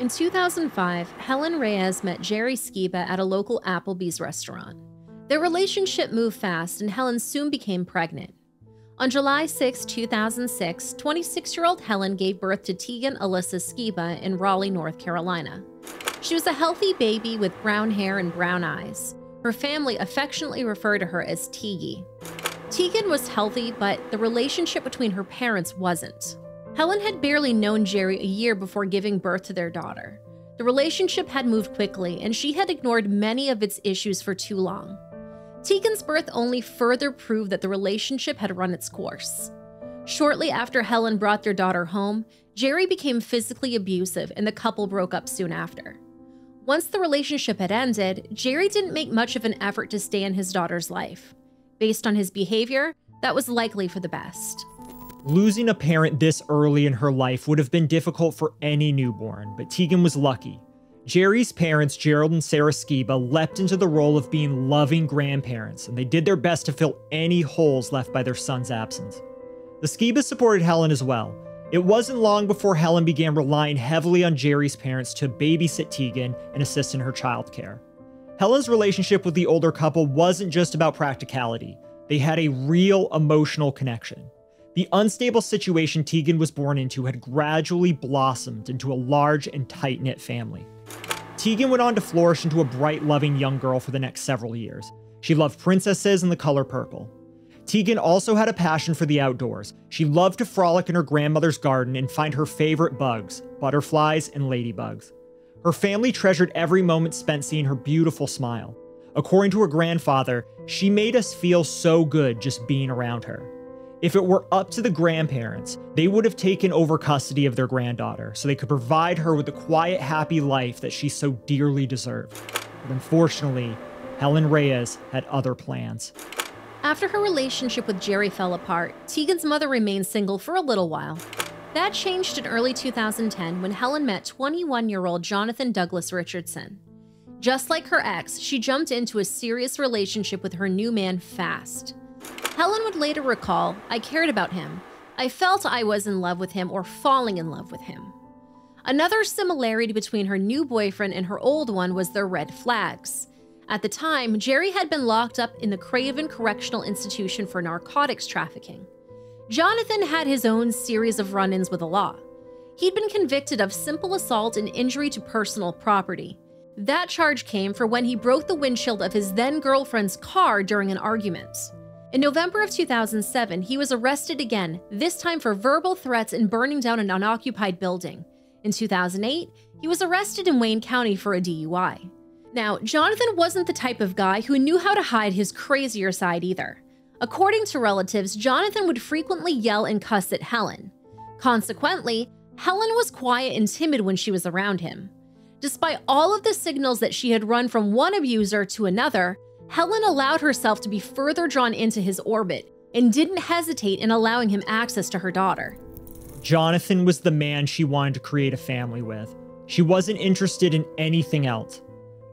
In 2005, Helen Reyes met Jerry Skiba at a local Applebee's restaurant. Their relationship moved fast, and Helen soon became pregnant. On July 6, 2006, 26 year old Helen gave birth to Teghan Alyssa Skiba in Raleigh, North Carolina. She was a healthy baby with brown hair and brown eyes. Her family affectionately referred to her as Teagy. Teghan was healthy, but the relationship between her parents wasn't. Helen had barely known Jerry a year before giving birth to their daughter. The relationship had moved quickly, and she had ignored many of its issues for too long. Teghan's birth only further proved that the relationship had run its course. Shortly after Helen brought their daughter home, Jerry became physically abusive and the couple broke up soon after. Once the relationship had ended, Jerry didn't make much of an effort to stay in his daughter's life. Based on his behavior, that was likely for the best. Losing a parent this early in her life would have been difficult for any newborn, but Teghan was lucky. Jerry's parents, Gerald and Sarah Skiba, leapt into the role of being loving grandparents, and they did their best to fill any holes left by their son's absence. The Skibas supported Helen as well. It wasn't long before Helen began relying heavily on Jerry's parents to babysit Teghan and assist in her childcare. Helen's relationship with the older couple wasn't just about practicality, they had a real emotional connection. The unstable situation Teghan was born into had gradually blossomed into a large and tight knit family. Teghan went on to flourish into a bright, loving young girl for the next several years. She loved princesses and the color purple. Teghan also had a passion for the outdoors. She loved to frolic in her grandmother's garden and find her favorite bugs butterflies and ladybugs. Her family treasured every moment spent seeing her beautiful smile. According to her grandfather, she made us feel so good just being around her. If it were up to the grandparents, they would have taken over custody of their granddaughter so they could provide her with the quiet, happy life that she so dearly deserved. But unfortunately, Helen Reyes had other plans. After her relationship with Jerry fell apart, Teghan's mother remained single for a little while. That changed in early 2010 when Helen met 21 year old Jonathan Douglas Richardson. Just like her ex, she jumped into a serious relationship with her new man fast. Helen would later recall, I cared about him. I felt I was in love with him or falling in love with him. Another similarity between her new boyfriend and her old one was their red flags. At the time, Jerry had been locked up in the Craven Correctional Institution for narcotics trafficking. Jonathan had his own series of run ins with the law. He'd been convicted of simple assault and injury to personal property. That charge came for when he broke the windshield of his then girlfriend's car during an argument. In November of 2007, he was arrested again, this time for verbal threats and burning down an unoccupied building. In 2008, he was arrested in Wayne County for a DUI. Now, Jonathan wasn't the type of guy who knew how to hide his crazier side either. According to relatives, Jonathan would frequently yell and cuss at Helen. Consequently, Helen was quiet and timid when she was around him. Despite all of the signals that she had run from one abuser to another, Helen allowed herself to be further drawn into his orbit and didn't hesitate in allowing him access to her daughter. Jonathan was the man she wanted to create a family with. She wasn't interested in anything else.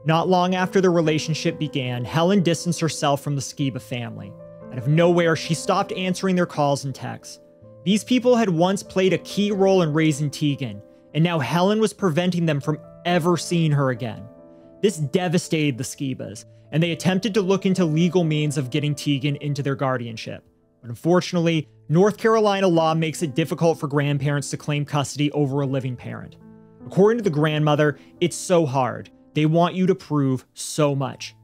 Not long after the relationship began, Helen distanced herself from the Skiba family. Out of nowhere, she stopped answering their calls and texts. These people had once played a key role in raising Teghan, and now Helen was preventing them from ever seeing her again. This devastated the Skibas, and they attempted to look into legal means of getting Teghan into their guardianship. But unfortunately, North Carolina law makes it difficult for grandparents to claim custody over a living parent. According to the grandmother, it's so hard. They want you to prove so much.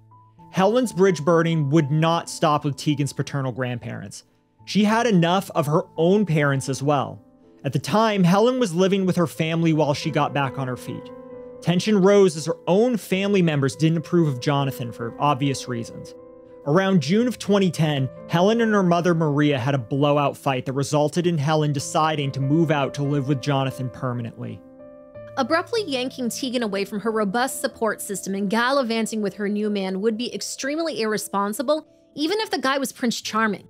Helen's bridge burning would not stop with Teghan's paternal grandparents. She had enough of her own parents as well. At the time, Helen was living with her family while she got back on her feet. Tension rose as her own family members didn't approve of Jonathan for obvious reasons. Around June of 2010, Helen and her mother Maria had a blowout fight that resulted in Helen deciding to move out to live with Jonathan permanently. Abruptly yanking Teghan away from her robust support system and gallivanting with her new man would be extremely irresponsible, even if the guy was Prince Charming.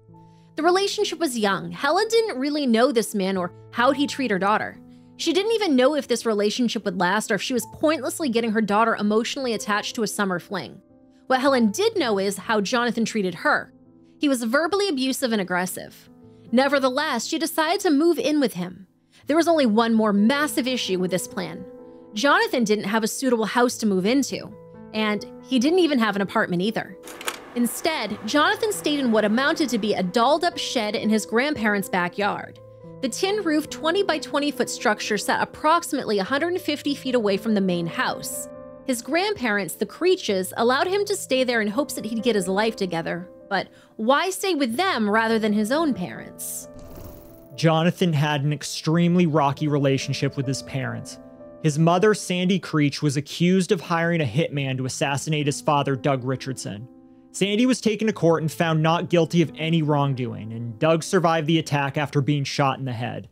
The relationship was young. Helen didn't really know this man or how'd he treat her daughter. She didn't even know if this relationship would last or if she was pointlessly getting her daughter emotionally attached to a summer fling. What Helen did know is how Jonathan treated her. He was verbally abusive and aggressive. Nevertheless, she decided to move in with him. There was only one more massive issue with this plan. Jonathan didn't have a suitable house to move into, and he didn't even have an apartment either. Instead, Jonathan stayed in what amounted to be a dolled up shed in his grandparents' backyard. The tin roof 20 by 20 foot structure sat approximately 150 feet away from the main house. His grandparents, the Creeches, allowed him to stay there in hopes that he'd get his life together. But why stay with them rather than his own parents? Jonathan had an extremely rocky relationship with his parents. His mother, Sandy Creech, was accused of hiring a hitman to assassinate his father, Doug Richardson. Sandy was taken to court and found not guilty of any wrongdoing, and Doug survived the attack after being shot in the head.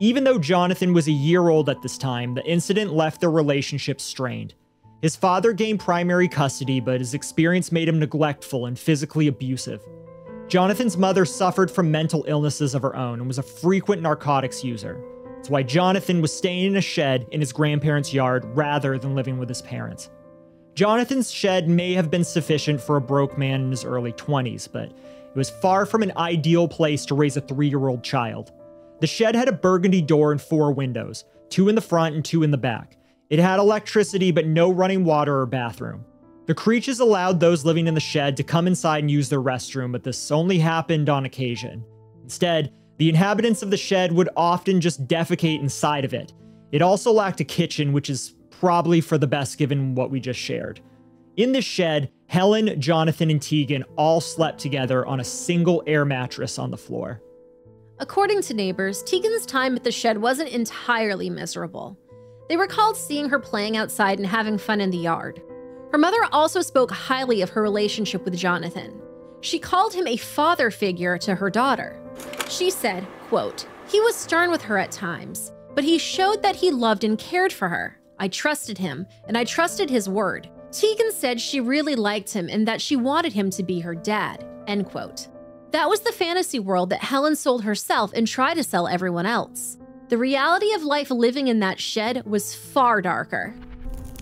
Even though Jonathan was a year old at this time, the incident left their relationship strained. His father gained primary custody, but his experience made him neglectful and physically abusive. Jonathan's mother suffered from mental illnesses of her own and was a frequent narcotics user. That's why Jonathan was staying in a shed in his grandparents' yard rather than living with his parents. Jonathan's shed may have been sufficient for a broke man in his early 20s, but it was far from an ideal place to raise a three year old child. The shed had a burgundy door and four windows, two in the front and two in the back. It had electricity, but no running water or bathroom. The Creeches allowed those living in the shed to come inside and use their restroom, but this only happened on occasion. Instead, the inhabitants of the shed would often just defecate inside of it. It also lacked a kitchen, which is probably for the best given what we just shared. In the shed, Helen, Jonathan, and Teghan all slept together on a single air mattress on the floor. According to neighbors, Teghan's time at the shed wasn't entirely miserable. They recalled seeing her playing outside and having fun in the yard. Her mother also spoke highly of her relationship with Jonathan. She called him a father figure to her daughter. She said, quote, He was stern with her at times, but he showed that he loved and cared for her. I trusted him, and I trusted his word. Teghan said she really liked him and that she wanted him to be her dad. End quote. That was the fantasy world that Helen sold herself and tried to sell everyone else. The reality of life living in that shed was far darker.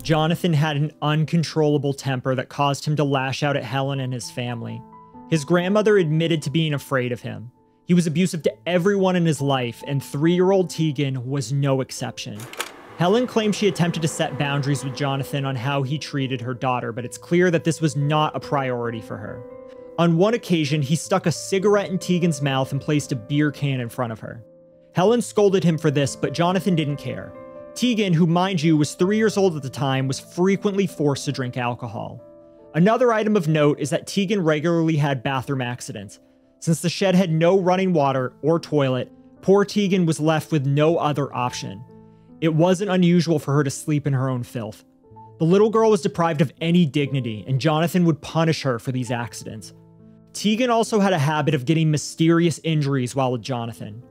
Jonathan had an uncontrollable temper that caused him to lash out at Helen and his family. His grandmother admitted to being afraid of him. He was abusive to everyone in his life, and three year old Teghan was no exception. Helen claims she attempted to set boundaries with Jonathan on how he treated her daughter, but it's clear that this was not a priority for her. On one occasion, he stuck a cigarette in Teghan's mouth and placed a beer can in front of her. Helen scolded him for this, but Jonathan didn't care. Teghan, who mind you was three years old at the time, was frequently forced to drink alcohol. Another item of note is that Teghan regularly had bathroom accidents. Since the shed had no running water or toilet, poor Teghan was left with no other option. It wasn't unusual for her to sleep in her own filth. The little girl was deprived of any dignity, and Jonathan would punish her for these accidents. Teghan also had a habit of getting mysterious injuries while with Jonathan.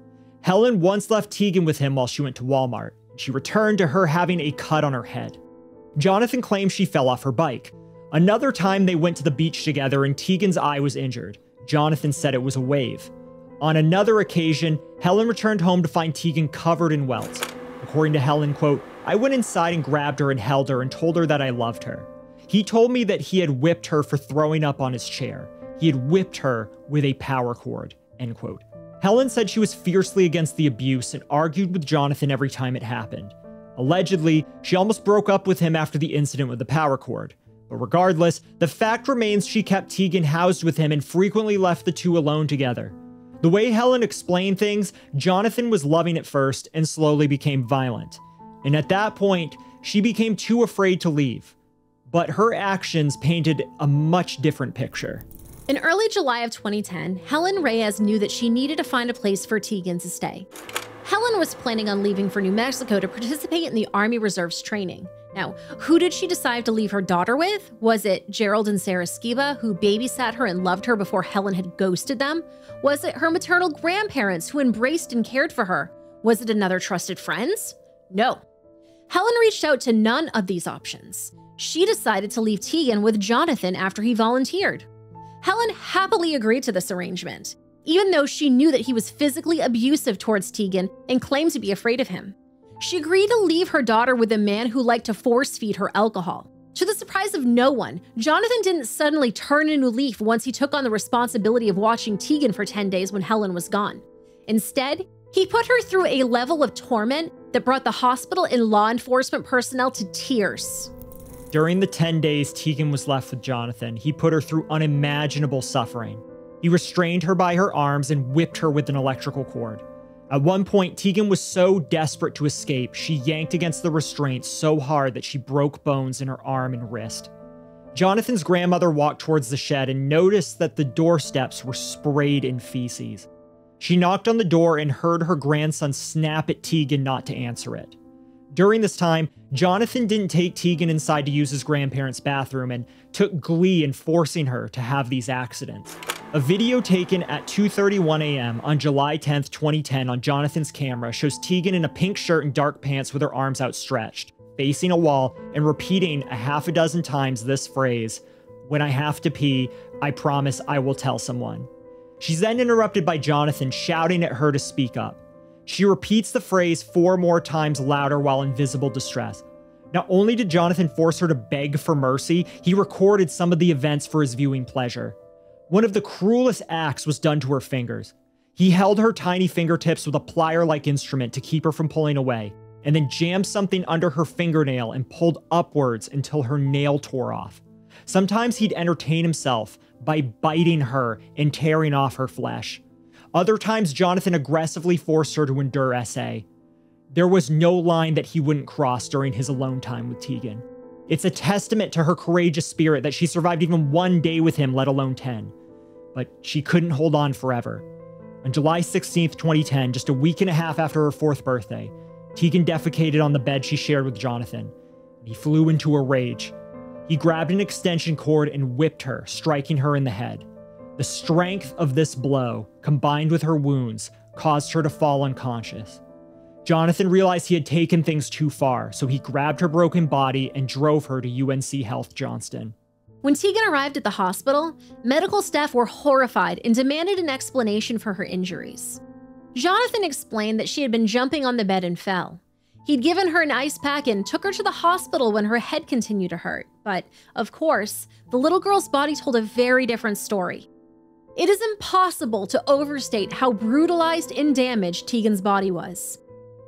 Helen once left Teghan with him while she went to Walmart. She returned to her having a cut on her head. Jonathan claims she fell off her bike. Another time they went to the beach together and Teghan's eye was injured. Jonathan said it was a wave. On another occasion, Helen returned home to find Teghan covered in welts. According to Helen, quote, I went inside and grabbed her and held her and told her that I loved her. He told me that he had whipped her for throwing up on his chair. He had whipped her with a power cord, end quote. Helen said she was fiercely against the abuse and argued with Jonathan every time it happened. Allegedly, she almost broke up with him after the incident with the power cord. But regardless, the fact remains she kept Teghan housed with him and frequently left the two alone together. The way Helen explained things, Jonathan was loving at first and slowly became violent. And at that point, she became too afraid to leave. But her actions painted a much different picture. In early July of 2010, Helen Reyes knew that she needed to find a place for Teghan to stay. Helen was planning on leaving for New Mexico to participate in the Army Reserves training. Now, who did she decide to leave her daughter with? Was it Gerald and Sarah Skiba, who babysat her and loved her before Helen had ghosted them? Was it her maternal grandparents who embraced and cared for her? Was it another trusted friends? No. Helen reached out to none of these options. She decided to leave Teghan with Jonathan after he volunteered. Helen happily agreed to this arrangement, even though she knew that he was physically abusive towards Teghan and claimed to be afraid of him. She agreed to leave her daughter with a man who liked to force feed her alcohol. To the surprise of no one, Jonathan didn't suddenly turn a new leaf once he took on the responsibility of watching Teghan for 10 days when Helen was gone. Instead, He put her through a level of torment that brought the hospital and law enforcement personnel to tears. During the 10 days Teghan was left with Jonathan, he put her through unimaginable suffering. He restrained her by her arms and whipped her with an electrical cord. At one point, Teghan was so desperate to escape, she yanked against the restraint so hard that she broke bones in her arm and wrist. Jonathan's grandmother walked towards the shed and noticed that the doorsteps were sprayed in feces. She knocked on the door and heard her grandson snap at Teghan not to answer it. During this time, Jonathan didn't take Teghan inside to use his grandparents' bathroom and took glee in forcing her to have these accidents. A video taken at 2:31 a.m. on July 10, 2010 on Jonathan's camera shows Teghan in a pink shirt and dark pants with her arms outstretched, facing a wall and repeating a half a dozen times this phrase, "When I have to pee, I promise I will tell someone." She's then interrupted by Jonathan shouting at her to speak up. She repeats the phrase four more times louder while in visible distress. Not only did Jonathan force her to beg for mercy, he recorded some of the events for his viewing pleasure. One of the cruelest acts was done to her fingers. He held her tiny fingertips with a plier like instrument to keep her from pulling away, and then jammed something under her fingernail and pulled upwards until her nail tore off. Sometimes he'd entertain himself by biting her and tearing off her flesh. Other times, Jonathan aggressively forced her to endure SA. There was no line that he wouldn't cross during his alone time with Teghan. It's a testament to her courageous spirit that she survived even one day with him, let alone 10 but she couldn't hold on forever. On July 16, 2010, just a week and a half after her fourth birthday, Teghan defecated on the bed she shared with Jonathan. He flew into a rage. He grabbed an extension cord and whipped her, striking her in the head. The strength of this blow, combined with her wounds, caused her to fall unconscious. Jonathan realized he had taken things too far, so he grabbed her broken body and drove her to UNC Health Johnston. When Teghan arrived at the hospital, medical staff were horrified and demanded an explanation for her injuries. Jonathan explained that she had been jumping on the bed and fell. He'd given her an ice pack and took her to the hospital when her head continued to hurt. But, of course, the little girl's body told a very different story. It is impossible to overstate how brutalized and damaged Teghan's body was.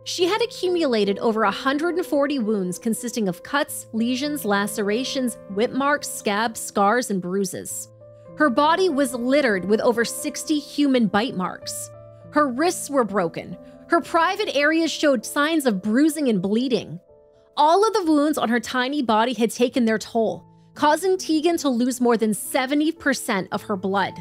She had accumulated over 140 wounds consisting of cuts, lesions, lacerations, whip marks, scabs, scars, and bruises. Her body was littered with over 60 human bite marks. Her wrists were broken. Her private areas showed signs of bruising and bleeding. All of the wounds on her tiny body had taken their toll, causing Teghan to lose more than 70% of her blood.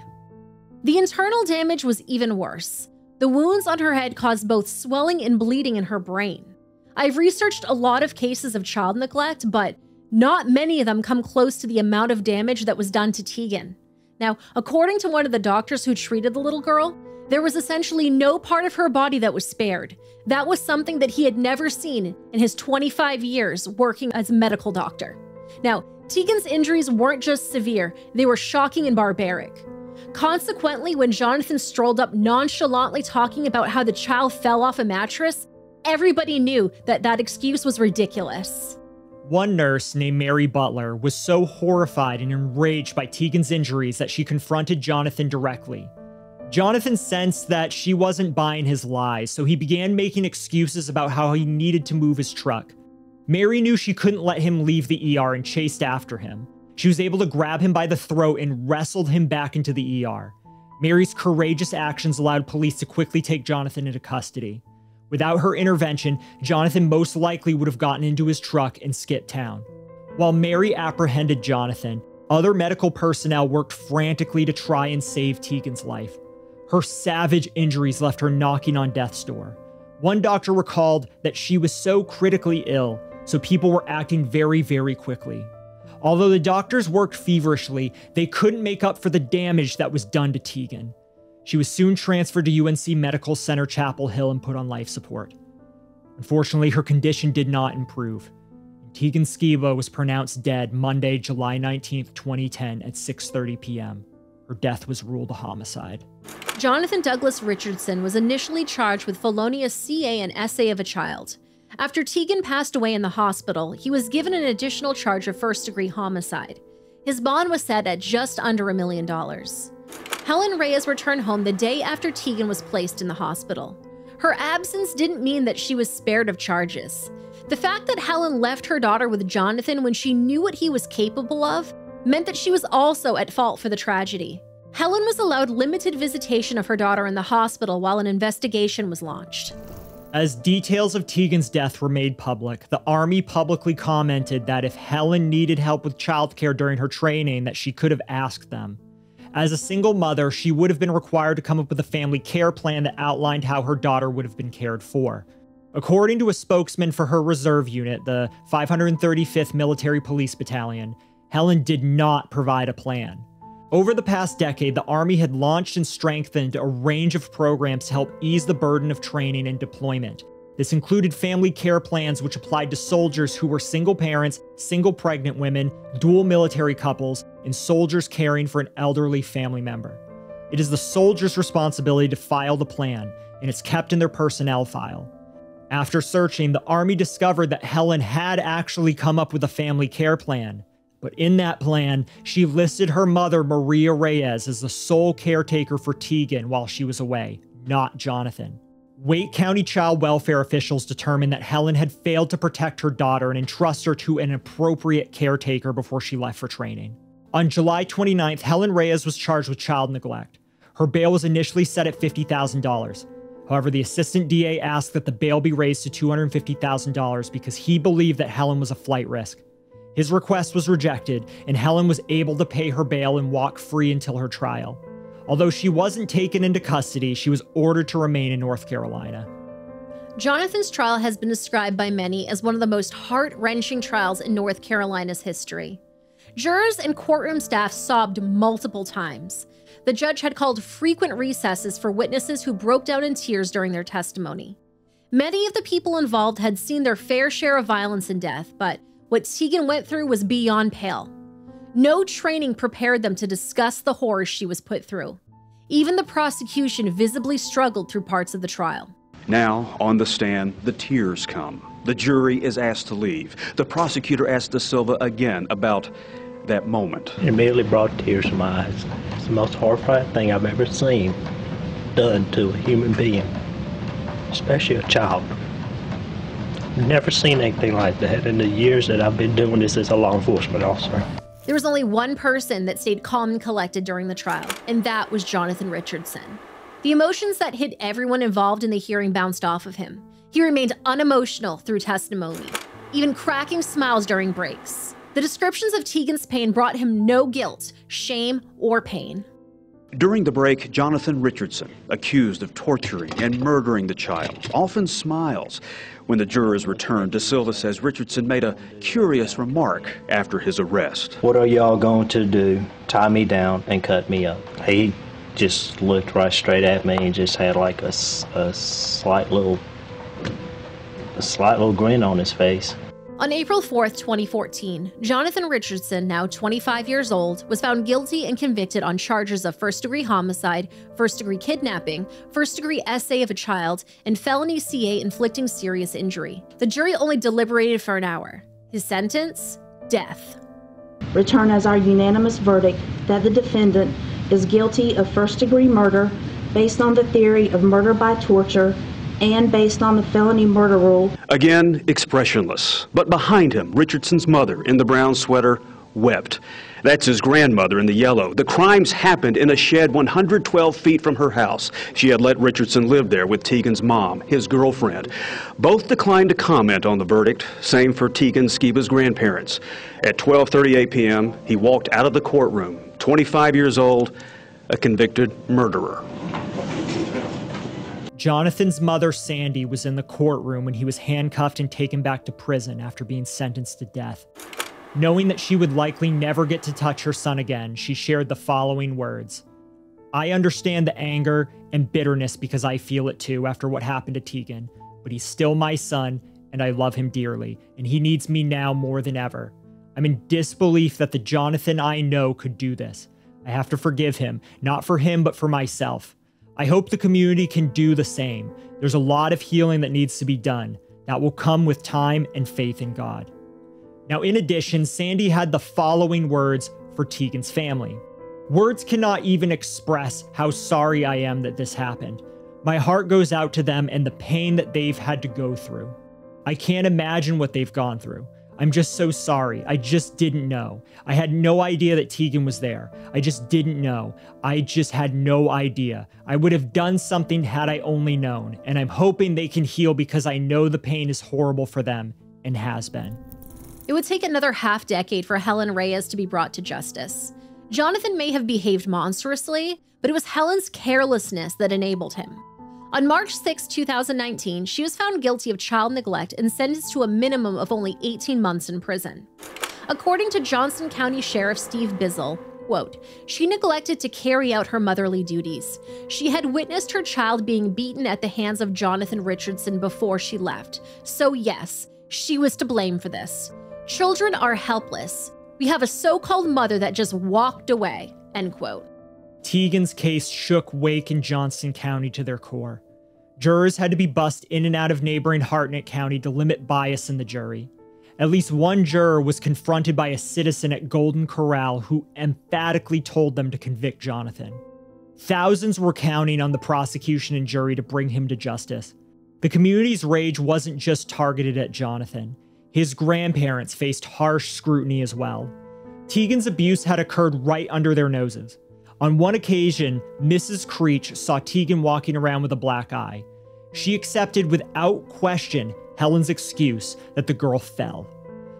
The internal damage was even worse. The wounds on her head caused both swelling and bleeding in her brain. I've researched a lot of cases of child neglect, but not many of them come close to the amount of damage that was done to Teghan. Now, according to one of the doctors who treated the little girl, there was essentially no part of her body that was spared. That was something that he had never seen in his 25 years working as a medical doctor. Now, Teghan's injuries weren't just severe, they were shocking and barbaric. Consequently, when Jonathan strolled up nonchalantly talking about how the child fell off a mattress, everybody knew that that excuse was ridiculous. One nurse named Mary Butler was so horrified and enraged by Teghan's injuries that she confronted Jonathan directly. Jonathan sensed that she wasn't buying his lies, so he began making excuses about how he needed to move his truck. Mary knew she couldn't let him leave the ER and chased after him. She was able to grab him by the throat and wrestled him back into the ER. Mary's courageous actions allowed police to quickly take Jonathan into custody. Without her intervention, Jonathan most likely would have gotten into his truck and skipped town. While Mary apprehended Jonathan, other medical personnel worked frantically to try and save Teghan's life. Her savage injuries left her knocking on death's door. One doctor recalled that she was so critically ill, so people were acting very, very quickly. Although the doctors worked feverishly, they couldn't make up for the damage that was done to Teghan. She was soon transferred to UNC Medical Center Chapel Hill and put on life support. Unfortunately, her condition did not improve. Teghan Skiba was pronounced dead Monday, July 19, 2010 at 6:30 p.m. Her death was ruled a homicide. Jonathan Douglas Richardson was initially charged with felonious CA and SA of a child. After Teghan passed away in the hospital, he was given an additional charge of first degree homicide. His bond was set at just under a million dollars. Helen Reyes returned home the day after Teghan was placed in the hospital. Her absence didn't mean that she was spared of charges. The fact that Helen left her daughter with Jonathan when she knew what he was capable of meant that she was also at fault for the tragedy. Helen was allowed limited visitation of her daughter in the hospital while an investigation was launched. As details of Teghan's death were made public, the Army publicly commented that if Helen needed help with childcare during her training, that she could have asked them. As a single mother, she would have been required to come up with a family care plan that outlined how her daughter would have been cared for. According to a spokesman for her reserve unit, the 535th Military Police Battalion, Helen did not provide a plan. Over the past decade, the Army had launched and strengthened a range of programs to help ease the burden of training and deployment. This included family care plans, which applied to soldiers who were single parents, single pregnant women, dual military couples, and soldiers caring for an elderly family member. It is the soldier's responsibility to file the plan, and it's kept in their personnel file. After searching, the Army discovered that Helen had actually come up with a family care plan. But in that plan, she listed her mother, Maria Reyes, as the sole caretaker for Teghan while she was away, not Jonathan. Wake County child welfare officials determined that Helen had failed to protect her daughter and entrust her to an appropriate caretaker before she left for training. On July 29th, Helen Reyes was charged with child neglect. Her bail was initially set at $50,000. However, the assistant DA asked that the bail be raised to $250,000 because he believed that Helen was a flight risk. His request was rejected, and Helen was able to pay her bail and walk free until her trial. Although she wasn't taken into custody, she was ordered to remain in North Carolina. Jonathan's trial has been described by many as one of the most heart wrenching trials in North Carolina's history. Jurors and courtroom staff sobbed multiple times. The judge had called frequent recesses for witnesses who broke down in tears during their testimony. Many of the people involved had seen their fair share of violence and death, but what Teghan went through was beyond pale. No training prepared them to discuss the horrors she was put through. Even the prosecution visibly struggled through parts of the trial. Now, on the stand, the tears come. The jury is asked to leave. The prosecutor asks Da Silva again about that moment. It immediately brought tears to my eyes. It's the most horrifying thing I've ever seen done to a human being, especially a child. Never seen anything like that in the years that I've been doing this as a law enforcement officer. There was only one person that stayed calm and collected during the trial, and that was Jonathan Richardson. The emotions that hit everyone involved in the hearing bounced off of him. He remained unemotional through testimony, even cracking smiles during breaks. The descriptions of Teghan's pain brought him no guilt, shame, or pain. During the break, Jonathan Richardson, accused of torturing and murdering the child, often smiles. When the jurors return, Da Silva says Richardson made a curious remark after his arrest. What are y'all going to do? Tie me down and cut me up. He just looked right straight at me and just had like a, a slight little a slight little grin on his face. On April 4, 2014, Jonathan Richardson, now 25 years old, was found guilty and convicted on charges of first degree homicide, first degree kidnapping, first degree SA of a child, and felony CA inflicting serious injury. The jury only deliberated for an hour. His sentence? Death. Return as our unanimous verdict that the defendant is guilty of first degree murder based on the theory of murder by torture and based on the felony murder rule. Again, expressionless. But behind him, Richardson's mother in the brown sweater wept. That's his grandmother in the yellow. The crimes happened in a shed 112 feet from her house. She had let Richardson live there with Teghan's mom, his girlfriend. Both declined to comment on the verdict. Same for Teghan Skiba's grandparents. At 12:38 p.m., he walked out of the courtroom. 25 years old, a convicted murderer. Jonathan's mother, Sandy, was in the courtroom when he was handcuffed and taken back to prison after being sentenced to death. Knowing that she would likely never get to touch her son again, she shared the following words I understand the anger and bitterness because I feel it too after what happened to Teghan, but he's still my son and I love him dearly, and he needs me now more than ever. I'm in disbelief that the Jonathan I know could do this. I have to forgive him, not for him, but for myself. I hope the community can do the same. There's a lot of healing that needs to be done. That will come with time and faith in God. Now, in addition, Sandy had the following words for Teghan's family Words cannot even express how sorry I am that this happened. My heart goes out to them and the pain that they've had to go through. I can't imagine what they've gone through. I'm just so sorry. I just didn't know. I had no idea that Teghan was there. I just didn't know. I just had no idea. I would have done something had I only known, and I'm hoping they can heal because I know the pain is horrible for them and has been. It would take another half decade for Helen Reyes to be brought to justice. Jonathan may have behaved monstrously, but it was Helen's carelessness that enabled him. On March 6, 2019, she was found guilty of child neglect and sentenced to a minimum of only 18 months in prison. According to Johnston County Sheriff Steve Bizzell, quote, she neglected to carry out her motherly duties. She had witnessed her child being beaten at the hands of Jonathan Richardson before she left. So yes, she was to blame for this. Children are helpless. We have a so-called mother that just walked away, end quote. Teghan's case shook Wake and Johnston County to their core. Jurors had to be bussed in and out of neighboring Harnett County to limit bias in the jury. At least one juror was confronted by a citizen at Golden Corral who emphatically told them to convict Jonathan. Thousands were counting on the prosecution and jury to bring him to justice. The community's rage wasn't just targeted at Jonathan. His grandparents faced harsh scrutiny as well. Teghan's abuse had occurred right under their noses. On one occasion, Mrs. Creech saw Teghan walking around with a black eye. She accepted without question Helen's excuse that the girl fell.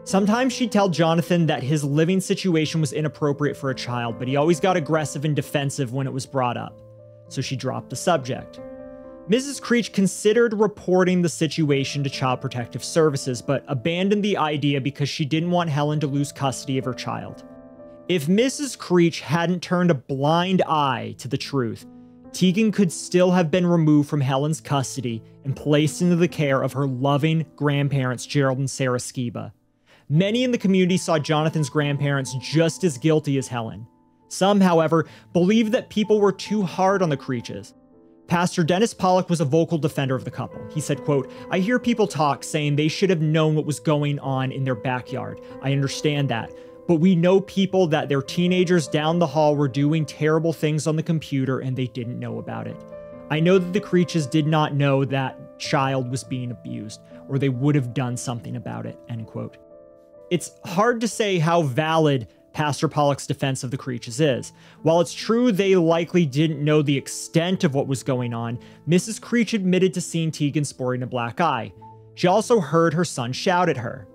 Sometimes she'd tell Jonathan that his living situation was inappropriate for a child, but he always got aggressive and defensive when it was brought up. So she dropped the subject. Mrs. Creech considered reporting the situation to Child Protective Services, but abandoned the idea because she didn't want Helen to lose custody of her child. If Mrs. Creech hadn't turned a blind eye to the truth, Teghan could still have been removed from Helen's custody and placed into the care of her loving grandparents, Gerald and Sarah Skiba. Many in the community saw Jonathan's grandparents just as guilty as Helen. Some, however, believed that people were too hard on the Creeches. Pastor Dennis Pollock was a vocal defender of the couple. He said, quote, I hear people talk saying they should have known what was going on in their backyard. I understand that but we know people that their teenagers down the hall were doing terrible things on the computer and they didn't know about it. I know that the Creeches did not know that child was being abused, or they would have done something about it, end quote. It's hard to say how valid Pastor Pollock's defense of the Creeches is. While it's true they likely didn't know the extent of what was going on, Mrs. Creech admitted to seeing Teghan sporting a black eye. She also heard her son shout at her.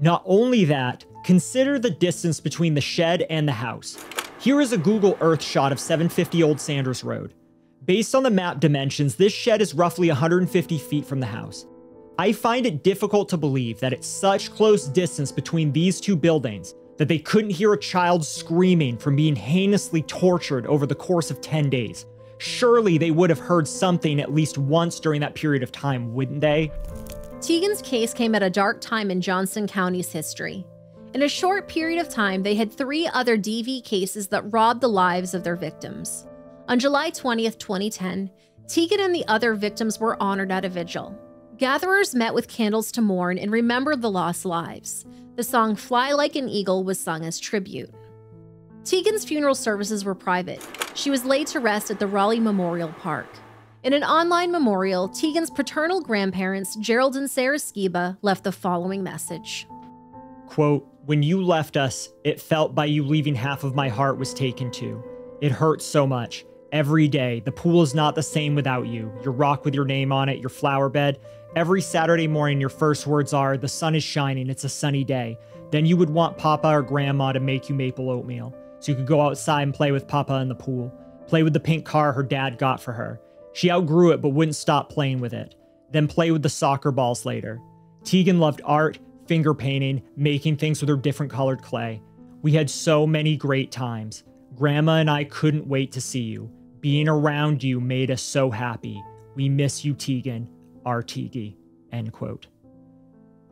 Not only that, consider the distance between the shed and the house. Here is a Google Earth shot of 750 Old Sanders Road. Based on the map dimensions, this shed is roughly 150 feet from the house. I find it difficult to believe that at such close distance between these two buildings, that they couldn't hear a child screaming from being heinously tortured over the course of 10 days. Surely they would have heard something at least once during that period of time, wouldn't they? Teghan's case came at a dark time in Johnston County's history. In a short period of time, they had three other DV cases that robbed the lives of their victims. On July 20th, 2010, Teghan and the other victims were honored at a vigil. Gatherers met with candles to mourn and remember the lost lives. The song Fly Like an Eagle was sung as tribute. Teghan's funeral services were private. She was laid to rest at the Raleigh Memorial Park. In an online memorial, Teghan's paternal grandparents, Gerald and Sarah Skiba, left the following message. Quote, when you left us, it felt by you leaving half of my heart was taken too. It hurts so much. Every day, the pool is not the same without you. Your rock with your name on it, your flower bed. Every Saturday morning, your first words are, the sun is shining, it's a sunny day. Then you would want Papa or Grandma to make you maple oatmeal. So you could go outside and play with Papa in the pool. Play with the pink car her dad got for her. She outgrew it but wouldn't stop playing with it, then play with the soccer balls later. Teghan loved art, finger painting, making things with her different colored clay. We had so many great times. Grandma and I couldn't wait to see you. Being around you made us so happy. We miss you, Teghan, our Tigi. End quote.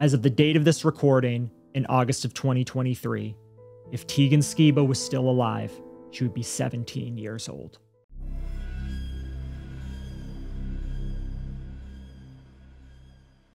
As of the date of this recording, in August of 2023, if Teghan Skiba was still alive, she would be 17 years old.